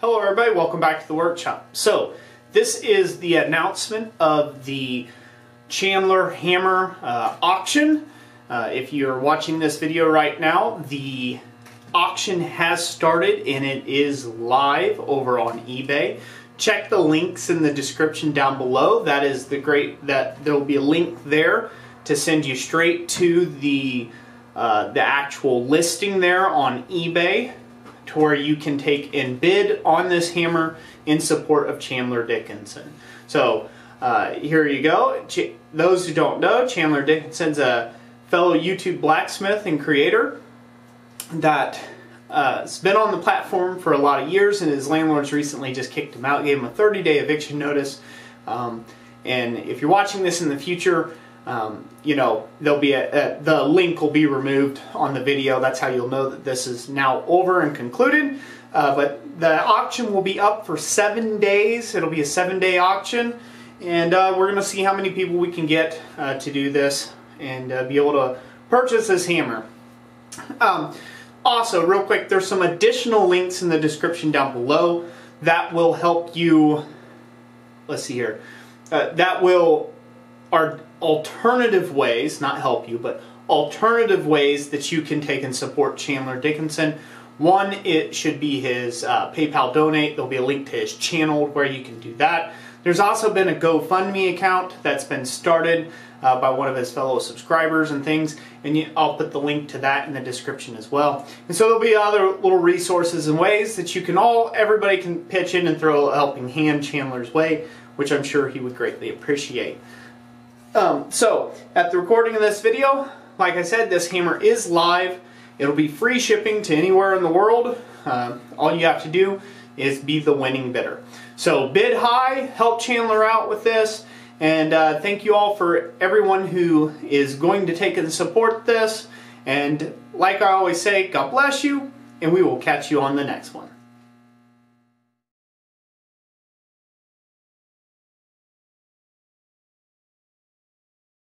Hello everybody, welcome back to the workshop. So, this is the announcement of the Chandler Hammer uh, auction. Uh, if you're watching this video right now, the auction has started and it is live over on eBay. Check the links in the description down below. That is the great, that there will be a link there to send you straight to the, uh, the actual listing there on eBay to where you can take and bid on this hammer in support of Chandler Dickinson. So uh, here you go. Ch those who don't know, Chandler Dickinson's a fellow YouTube blacksmith and creator that uh, has been on the platform for a lot of years and his landlords recently just kicked him out, gave him a 30 day eviction notice. Um, and if you're watching this in the future, um, you know, there'll be a, a, the link will be removed on the video. That's how you'll know that this is now over and concluded. Uh, but the auction will be up for seven days. It'll be a seven-day auction, and uh, we're going to see how many people we can get uh, to do this and uh, be able to purchase this hammer. Um, also, real quick, there's some additional links in the description down below that will help you. Let's see here. Uh, that will are alternative ways, not help you, but alternative ways that you can take and support Chandler Dickinson. One, it should be his uh, PayPal donate. There'll be a link to his channel where you can do that. There's also been a GoFundMe account that's been started uh, by one of his fellow subscribers and things, and you, I'll put the link to that in the description as well. And so there'll be other little resources and ways that you can all, everybody can pitch in and throw a helping hand Chandler's way, which I'm sure he would greatly appreciate. Um, so, at the recording of this video, like I said, this hammer is live. It'll be free shipping to anywhere in the world. Uh, all you have to do is be the winning bidder. So bid high, help Chandler out with this, and uh, thank you all for everyone who is going to take and support this. And like I always say, God bless you, and we will catch you on the next one.